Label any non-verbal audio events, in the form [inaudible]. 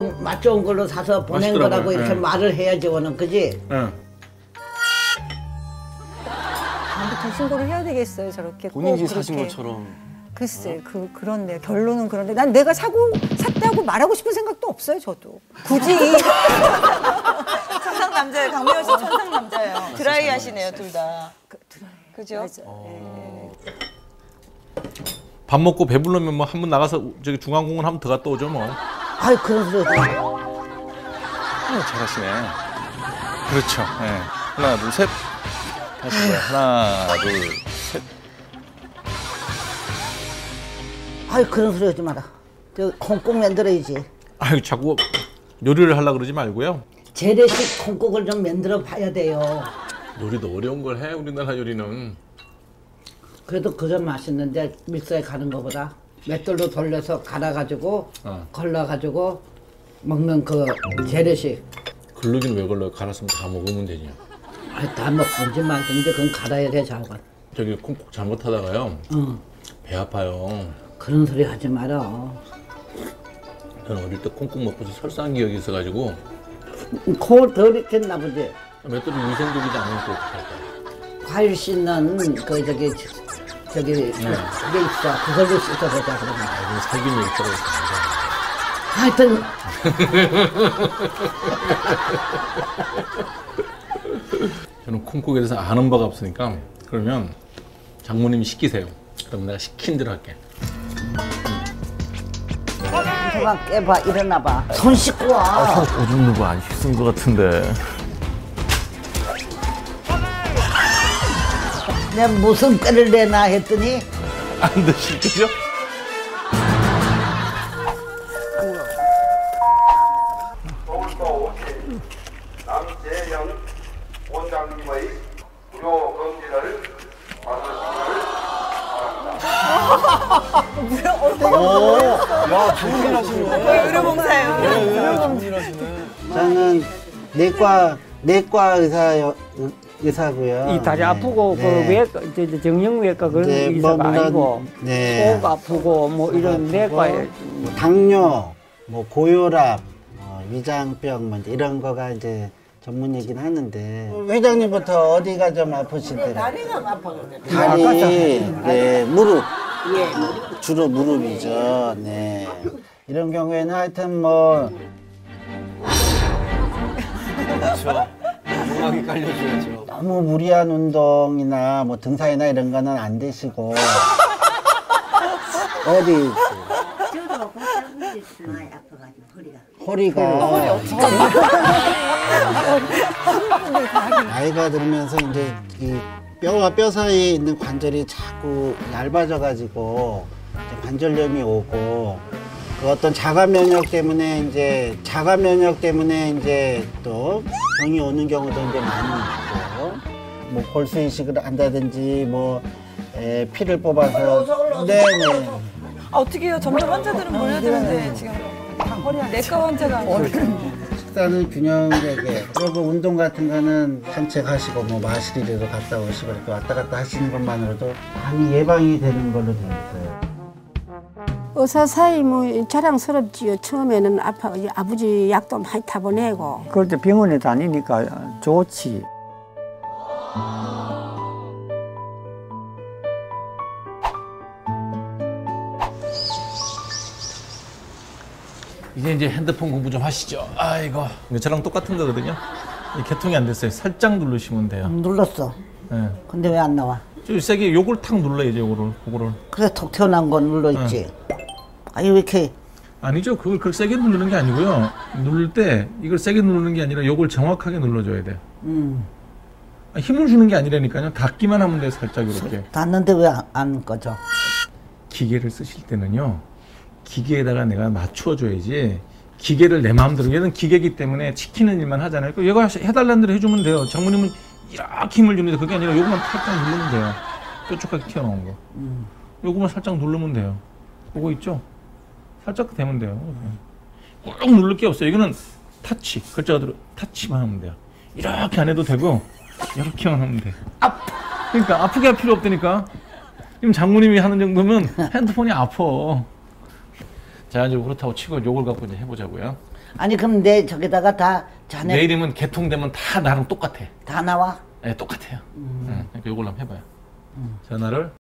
맛 좋은 걸로 사서 보낸 맛있더라고요. 거라고 이렇게 예. 말을 해야지 오는 그지? 응. 다음부터 신고를 해야 되겠어요. 저렇게 본인이 꼭 사신 그렇게. 것처럼 글쎄, 그 그런데 결론은 그런데 난 내가 사고 샀다고 말하고 싶은 생각도 없어요. 저도 굳이 [laughs] 천상 남자예요. 강민호 씨 천상 남자예요. 드라이 하시네요, 둘 다. 그죠? 맞아. 예. 밥 먹고 배부르면 뭐 한 번 나가서 저기 중앙공원 한번 더 갔다 오죠 뭐. 아이 그런 소리 하지 마. 어, 잘하시네. 그렇죠. 네. 하나, 둘, 셋. 다시 요 하나, 둘, 셋. 아이 그런 소리 하지 마라. 저 콩국 만들어야지. 아유 자꾸 요리를 하려 그러지 말고요. 재래식 콩국을 좀 만들어 봐야 돼요. 요리도 어려운 걸 해 우리나라 요리는. 그래도 그전 맛있는데 밀서에 가는 거보다 맷돌로 돌려서 갈아가지고 어. 걸러가지고 먹는 그 재래식. 글루기는 왜 걸러? 갈았으면 다 먹으면 되냐. 아이 다 먹든지 말든지 그건 갈아야 돼 자관. 저기 콩국 잘못하다가요. 응. 배 아파요. 그런 소리 하지 마라. 저는 어릴 때 콩국 먹고서 설상 기억이 있어가지고 콩을 덜 익혔나 보지. 맷돌이 위생적이지 않으면 또 어떡할까. 과일 씻는 그 저기 저기 그게 있어. 그걸로 씻어서 자 그러면. 아, 살균 요리라고 하여튼 저는 콩국에 대해서 아는 바가 없으니까 그러면 장모님이 시키세요. 그럼 내가 시킨 대로 할게. 그만 깨봐 일어나봐. 손 씻고 와. 오줌 누구 안 씻은 것 같은데. 내가 무슨 꾀를 내나 했더니 안 드실 거죠? 서울도 남재영 원장님의 무료 검진을 받으시기를 야, 정진하시네. 의료봉사예요. 정진하시네. 저는 내과 내과 의사 의사고요. 이 다리 아프고 네. 그 외과 저, 저 정형외과 그런 네, 뭐 의사가 물론, 아니고 네. 속 아프고 뭐 이런 내과에 뭐 당뇨, 뭐 고혈압, 뭐 위장병 뭐 이런 거가 이제 전문이긴 하는데 회장님부터 어디가 좀 아프시더라고요? 다리가 아파 그래. 다리, 네, 무릎. 주로 무릎이죠. 네. 이런 경우에는 하여튼 뭐 음악이 깔려줘야죠. 너무 무리한 운동이나 뭐 등산이나 이런 거는 안 되시고. [laughs] 어디 허리가. [laughs] 나이가 들면서 이제 이 뼈와 뼈 사이에 있는 관절이 자꾸 얇아져 가지고 관절염이 오고 그 어떤 자가 면역 때문에 이제 자가 면역 때문에 이제 또 병이 오는 경우도 이제 많이 있고. 뭐 골수 이식을 한다든지 뭐 에, 피를 뽑아서. 네네. 아, 어떻게 해요? 점점 환자들은 몰려드는데 지금 내과 환자가 아니고. 식사는 균형되게. 그리고 운동 같은 거는 산책하시고 뭐 마실이라도 갔다 오시고 이렇게 왔다 갔다 하시는 것만으로도 많이 예방이 되는 걸로 되어 있어요. 의사 사이 뭐 자랑스럽지요. 처음에는 아파 아버지 약도 많이 타보내고 그럴 때 병원에 다니니까 좋지. 이제 이제 핸드폰 공부 좀 하시죠. 아이고. 이거 저랑 똑같은 거거든요. 이 개통이 안 됐어요. 살짝 누르시면 돼요. 눌렀어. 예. 근데 왜 안 나와? 좀 세게 요걸 탁 눌러야죠. 요거를. 그거를. 그래 톡 튀어나온 거 눌러 있지. 아니 왜 이렇게 아니죠. 그걸 그렇게 세게 누르는 게 아니고요. 누를 때 이걸 세게 누르는 게 아니라 요걸 정확하게 눌러줘야 돼요. 음, 아, 힘을 주는 게 아니라니까요. 닿기만 하면 돼요. 살짝 이렇게. 닿는데 왜 안 꺼져? 기계를 쓰실 때는요. 기계에다가 내가 맞춰줘야지. 기계를 내 마음대로 얘는 기계기 때문에 시키는 일만 하잖아요. 그 얘가 해달라는 대로 해주면 돼요. 장모님은 이렇게 힘을 주는데 그게 아니라 요거만 살짝 누르면 돼요. 뾰족하게 튀어나온 거. 요거만 살짝 누르면 돼요. 그거 있죠? 살짝 되면 돼요. 꾹 누를 게 없어요. 이거는 타치. 글자가 들어 타치만 하면 돼요. 이렇게 안 해도 되고 이렇게만 하면 돼. 아 그러니까 아프게 할 필요 없다니까. 지금 장모님이 하는 정도면 핸드폰이 아파. 자 이제 그렇다고 치고 요걸 갖고 이제 해보자고요. 아니 그럼 내 저기다가 다 자네 내 이름은 개통되면 다 나랑 똑같아. 다 나와. 네, 똑같아요. 네, 그러니까 이걸로 한번 해봐요. 전화를